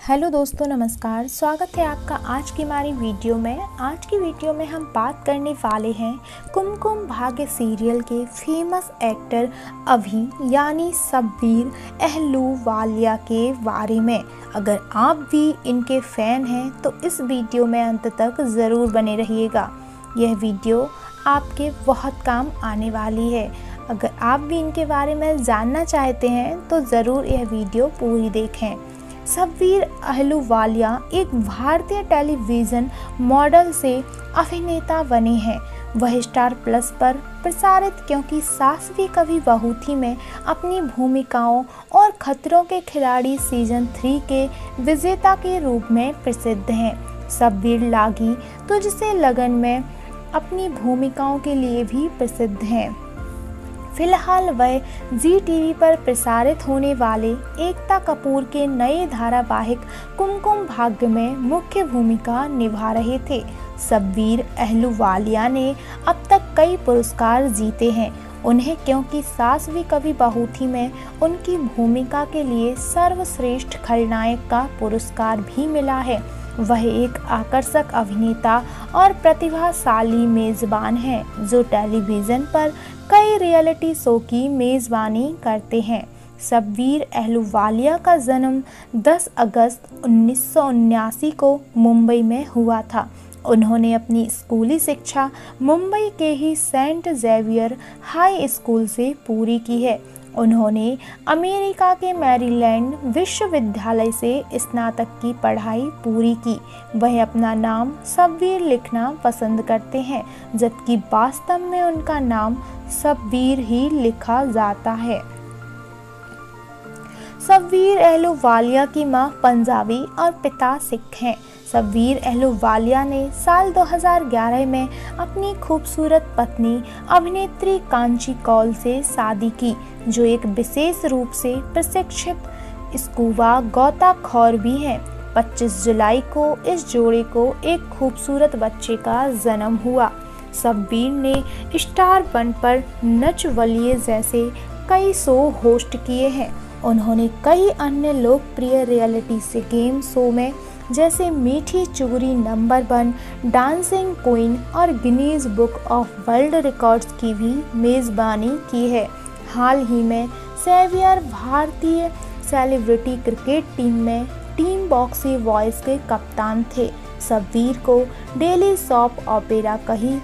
Hello दोस्तों, नमस्कार। स्वागत है आपका आज की हमारी वीडियो में। आज की वीडियो में हम बात करने वाले हैं कुमकुम भाग्य सीरियल के फ़ेमस एक्टर अभी, यानी सब्बीर अहलूवालिया के बारे में। अगर आप भी इनके फ़ैन हैं तो इस वीडियो में अंत तक ज़रूर बने रहिएगा। यह वीडियो आपके बहुत काम आने वाली है। अगर आप भी इनके बारे में जानना चाहते हैं तो ज़रूर यह वीडियो पूरी देखें। सब्वीर अहलूवालिया एक भारतीय टेलीविज़न मॉडल से अभिनेता बने हैं। वह स्टार प्लस पर प्रसारित क्योंकि सासवी कभी बहू थी में अपनी भूमिकाओं और खतरों के खिलाड़ी सीज़न थ्री के विजेता के रूप में प्रसिद्ध हैं। सब्बीर लागी तुझसे लगन में अपनी भूमिकाओं के लिए भी प्रसिद्ध हैं। फ़िलहाल वह जी टीवी पर प्रसारित होने वाले एकता कपूर के नए धारावाहिक कुमकुम भाग्य में मुख्य भूमिका निभा रहे थे। सब्बीर अहलूवालिया ने अब तक कई पुरस्कार जीते हैं। उन्हें क्योंकि सास भी कभी बहू थी में उनकी भूमिका के लिए सर्वश्रेष्ठ खलनायक का पुरस्कार भी मिला है। वह एक आकर्षक अभिनेता और प्रतिभाशाली मेज़बान हैं, जो टेलीविज़न पर कई रियलिटी शो की मेज़बानी करते हैं। सब्बीर अहलूवालिया का जन्म 10 अगस्त उन्नीस को मुंबई में हुआ था। उन्होंने अपनी स्कूली शिक्षा मुंबई के ही सेंट जेवियर हाई स्कूल से पूरी की है। उन्होंने अमेरिका के मैरीलैंड विश्वविद्यालय से स्नातक की पढ़ाई पूरी की। वह अपना नाम सबवीर लिखना पसंद करते हैं, जबकि वास्तव में उनका नाम सबवीर ही लिखा जाता है। सब्बीर एहलूवालिया की माँ पंजाबी और पिता सिख हैं। सब्बीर अहलूवालिया ने साल 2011 में अपनी खूबसूरत पत्नी अभिनेत्री कांची कौल से शादी की, जो एक विशेष रूप से प्रशिक्षित स्कूबा गौताखोर भी हैं। 25 जुलाई को इस जोड़े को एक खूबसूरत बच्चे का जन्म हुआ। सब्बीर ने स्टार वन पर नच वलिए जैसे कई शो होस्ट किए हैं। उन्होंने कई अन्य लोकप्रिय रियलिटी से गेम शो में, जैसे मीठी चूरी नंबर वन डांसिंग क्वीन और Guinness book of world records की भी मेज़बानी की है। हाल ही में सेवियर भारतीय सेलिब्रिटी क्रिकेट टीम में टीम बॉक्सी वॉइस के कप्तान थे। सब्बीर को डेली सॉप ऑपेरा कही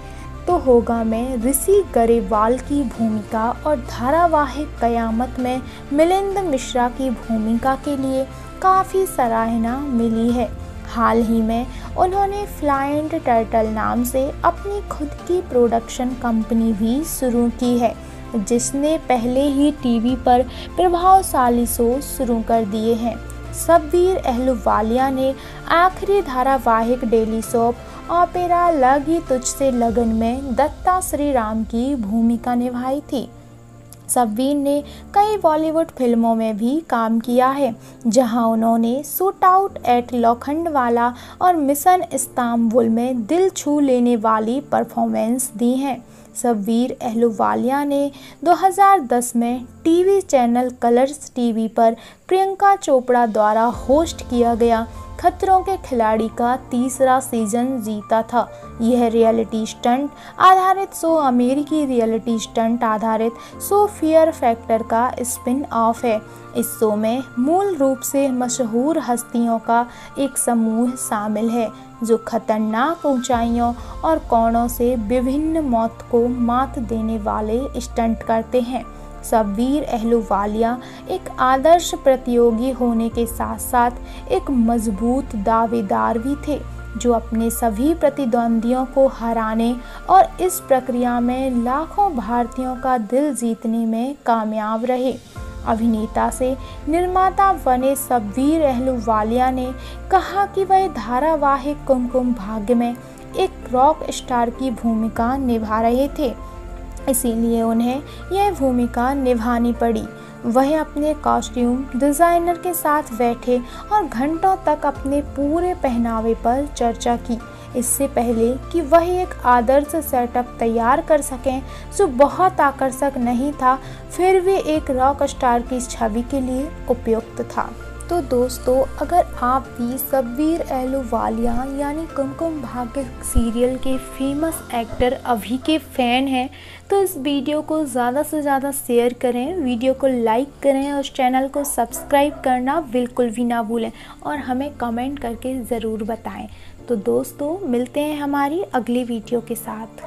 तो होगा में ऋषि गरेवाल की भूमिका और धारावाहिक कयामत में मिलिंद मिश्रा की भूमिका के लिए काफ़ी सराहना मिली है। हाल ही में उन्होंने फ्लाइंट टर्टल नाम से अपनी खुद की प्रोडक्शन कंपनी भी शुरू की है, जिसने पहले ही टीवी पर प्रभावशाली शो शुरू कर दिए हैं। सब्बीर अहलूवालिया ने आखिरी धारावाहिक डेली सोप ऑपेरा लगी तुझसे लगन में दत्ता श्री राम की भूमिका निभाई थी। सब्बीर ने कई बॉलीवुड फ़िल्मों में भी काम किया है, जहाँ उन्होंने सूट आउट एट लोखंडवाला और मिशन इस्तांबुल में दिल छू लेने वाली परफॉर्मेंस दी हैं। सब्बीर अहलूवालिया ने 2010 में टीवी चैनल कलर्स टीवी पर प्रियंका चोपड़ा द्वारा होस्ट किया गया। खतरों के खिलाड़ी का तीसरा सीज़न जीता था। यह रियलिटी स्टंट आधारित शो अमेरिकी रियलिटी स्टंट आधारित शो फियर फैक्टर का स्पिन ऑफ़ है। इस शो में मूल रूप से मशहूर हस्तियों का एक समूह शामिल है, जो खतरनाक ऊंचाइयों और कोणों से विभिन्न मौत को मात देने वाले स्टंट करते हैं। सब्बीर अहलूवालिया एक आदर्श प्रतियोगी होने के साथ साथ एक मज़बूत दावेदार भी थे, जो अपने सभी प्रतिद्वंदियों को हराने और इस प्रक्रिया में लाखों भारतीयों का दिल जीतने में कामयाब रहे। अभिनेता से निर्माता बने सब्बीर अहलूवालिया ने कहा कि वह धारावाहिक कुमकुम भाग्य में एक रॉक स्टार की भूमिका निभा रहे थे। इसीलिए उन्हें यह भूमिका निभानी पड़ी। वह अपने कॉस्ट्यूम डिज़ाइनर के साथ बैठे और घंटों तक अपने पूरे पहनावे पर चर्चा की। इससे पहले कि वह एक आदर्श सेटअप तैयार कर सकें, जो बहुत आकर्षक नहीं था, फिर भी एक रॉक स्टार की छवि के लिए उपयुक्त था। तो दोस्तों, अगर आप भी सब्बीर एहलूवालिया यानी कुमकुम भाग्य सीरियल के फ़ेमस एक्टर अभी के फ़ैन हैं तो इस वीडियो को ज़्यादा से ज़्यादा शेयर करें, वीडियो को लाइक करें और चैनल को सब्सक्राइब करना बिल्कुल भी ना भूलें और हमें कमेंट करके ज़रूर बताएँ। तो दोस्तों, मिलते हैं हमारी अगली वीडियो के साथ।